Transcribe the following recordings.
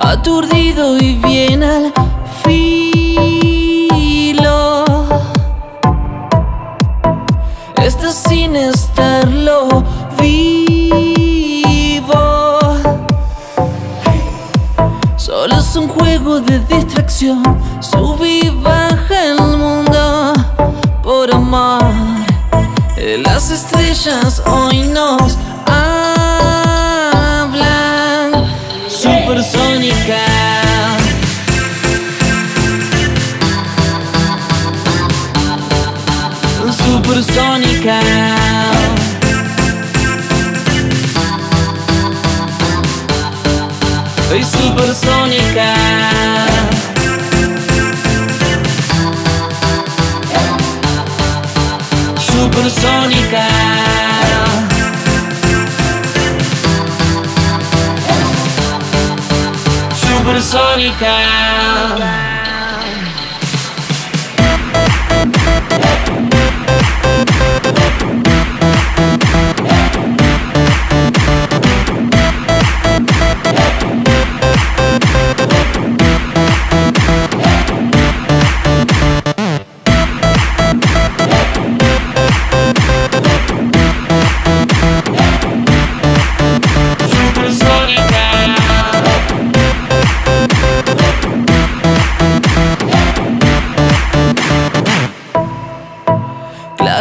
Aturdido y bien al filo. Estás sin estarlo vivo. Solo es un juego de distracción. Sube y baja el mundo por amor. Las estrellas hoy nos hablan. Supersónica. Supersónica. Hey, supersónica Supersónica Supersónica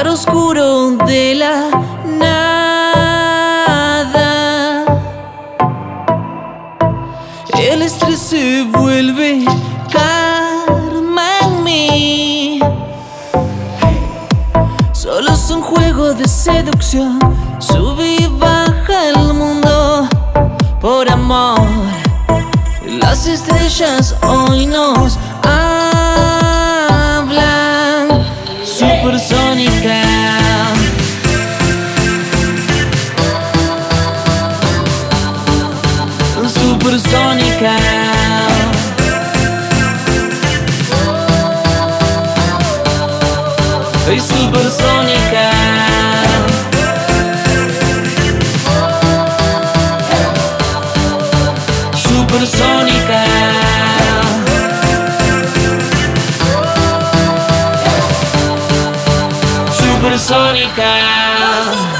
Oscuro de la nada. El estrés se vuelve karma en mí. Solo es un juego de seducción. Sube y baja el mundo por amor. Las estrellas hoy nos Hey, supersónica Supersónica Supersónica